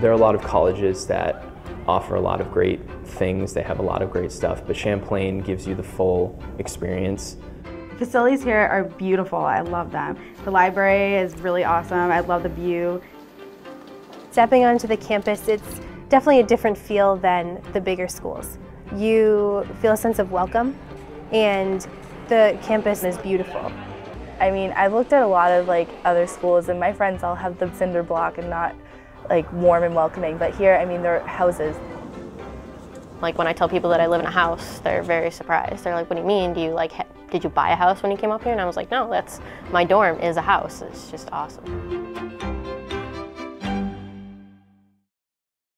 There are a lot of colleges that offer a lot of great things. They have a lot of great stuff, but Champlain gives you the full experience. Facilities here are beautiful. I love them. The library is really awesome. I love the view. Stepping onto the campus, it's definitely a different feel than the bigger schools. You feel a sense of welcome and the campus is beautiful. I mean, I've looked at a lot of like other schools and my friends all have the cinder block and not like warm and welcoming, but here, I mean, they're houses. Like when I tell people that I live in a house, they're very surprised. They're like, what do you mean? Do you like, did you buy a house when you came up here? And I was like, no, that's, my dorm is a house. It's just awesome.